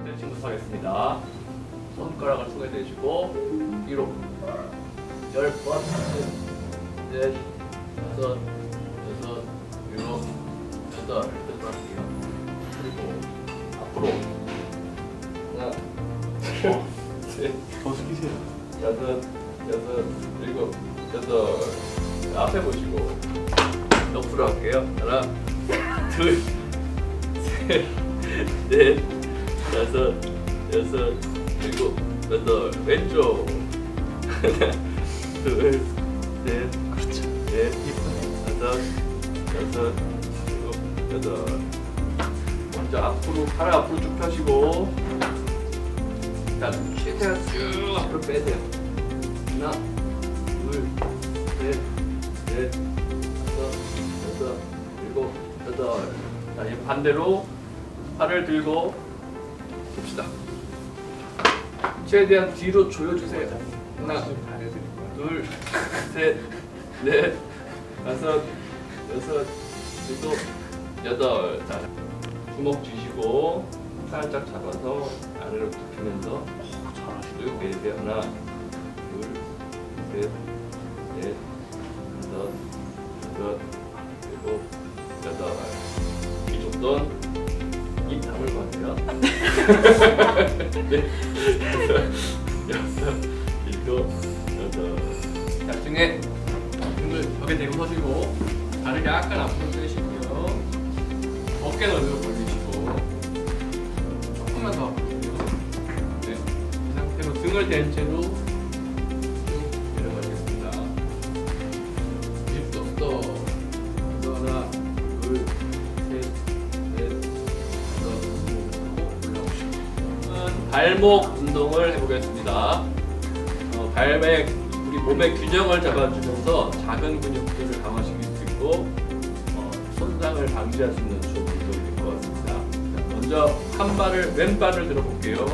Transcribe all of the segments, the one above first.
스트레칭부터 하겠습니다. 손가락을 손에 대시고 위로 열 번, 넷, 다섯, 여섯, 일곱, 여덟 이렇게 할게요. 그리고 앞으로 하나, 둘, 셋, 더 숙이세요. 여섯, 여섯, 일곱, 여덟. 앞에 보시고 옆으로 할게요. 하나, 둘, 셋, 넷, 다섯, 여섯, 일곱, 여덟. 왼쪽. 둘, 셋, 그렇죠. 넷, 다섯, 여섯, 일곱, 여덟. 먼저 앞으로 팔을 앞으로 쭉 펴시고 자, 최대한 쭉 앞으로 빼세요. 하나, 둘, 셋, 넷, 다섯, 여섯, 일곱, 여덟. 자, 이제 반대로 팔을 들고 봅시다. 최대한 뒤로 조여주세요. 하나, 둘, 셋, 넷, 다섯, 여섯, 일곱, 여덟. 자, 주먹 쥐시고 살짝 잡아서 아래로 굽히면서 쭉 내리세요. 하나, 둘, 셋, 넷, 다섯, 여섯, 일곱, 여덟. 이 정도는 입 다물고 하세요. 네, 다섯, 여섯, 일곱, 여덟. 자, 등에 등을 벽에 대고 서시고 다리를 약간 앞으로 빼시고요. 어깨 넓이로 벌리시고 조금만 더 앞으로 네, 이 상태로 등을 댄 채로 발목 운동을 해보겠습니다. 어, 발맥 우리 몸의 균형을 잡아주면서 작은 근육들을 강화시킬 수 있고 어, 손상을 방지할 수 있는 좋은 운동이 될것 같습니다. 자, 먼저 한 발을 왼발을 들어볼게요.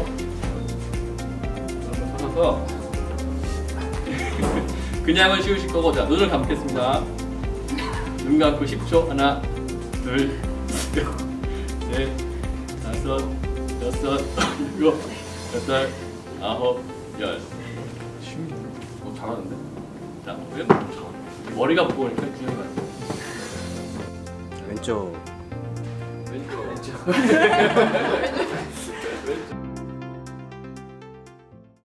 서서 그냥은 쉬우실 거고 자 눈을 감겠습니다. 눈 감고 10초 하나 둘 셋 넷 다섯 여섯 일곱 여덟 아홉 열 어, 잘하는데? 자, 왼 머리가 무거우니까 균형이 안 돼. 왼쪽. 왼쪽. 왼쪽. 왼쪽.